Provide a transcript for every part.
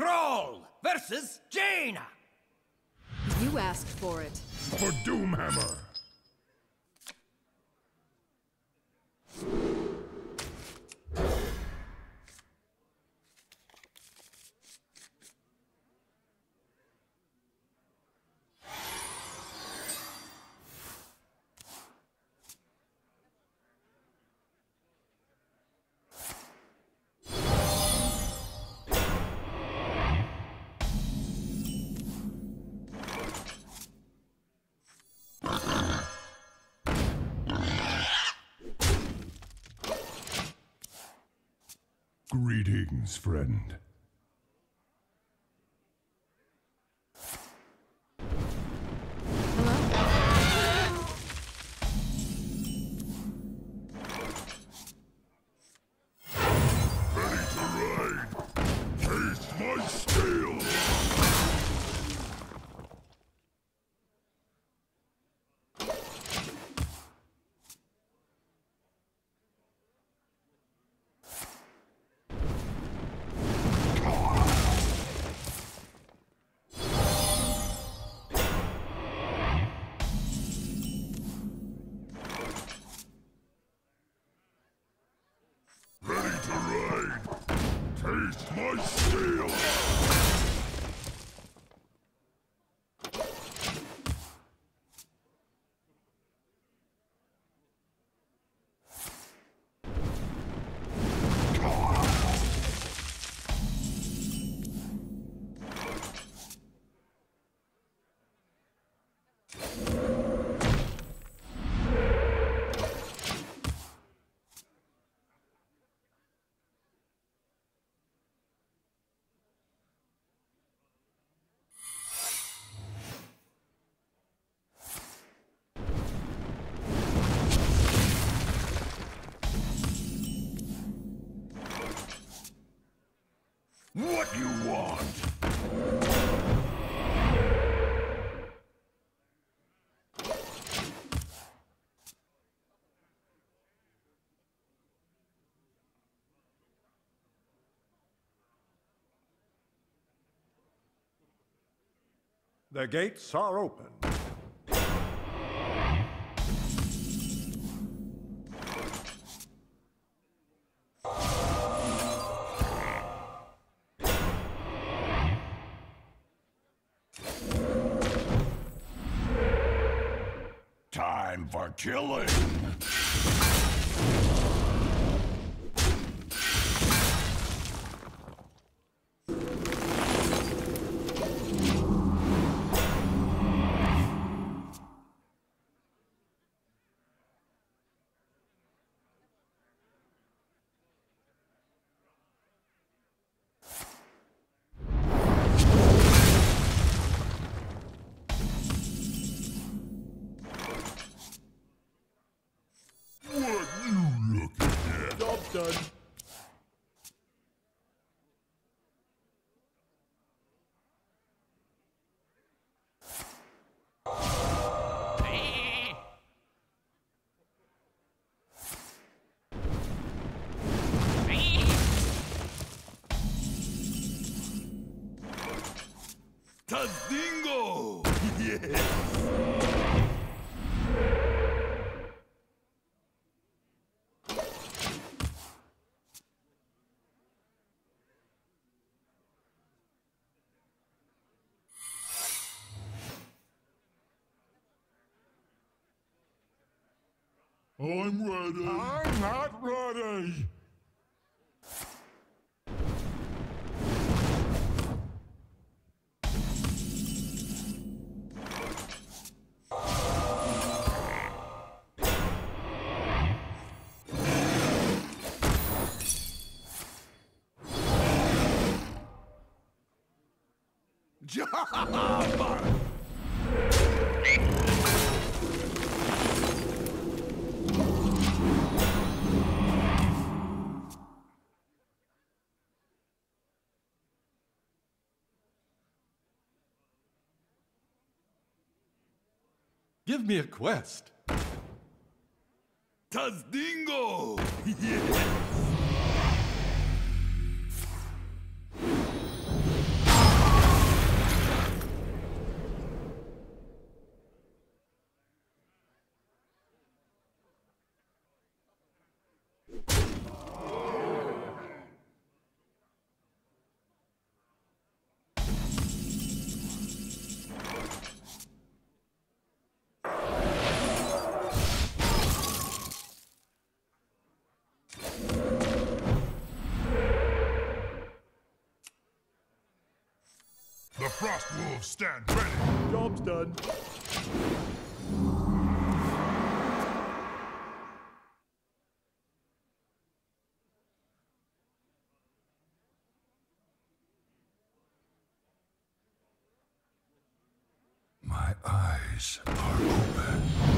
Thrall versus Jaina. You asked for it. For Doomhammer! Greetings, friend. Taste my steel. What you want? The gates are open. Time for killing. Tazdingo! yes! I'm ready. I'm not ready. Job! Give me a quest. Tazdingo! yes! stand ready. Job's done. My eyes are open.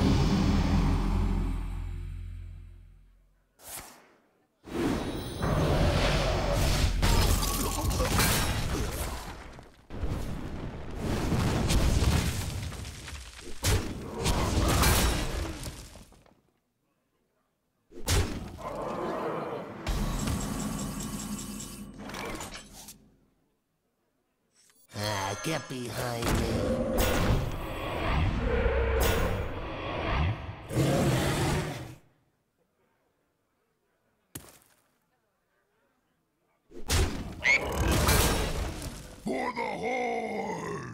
Get behind me. For the Horde!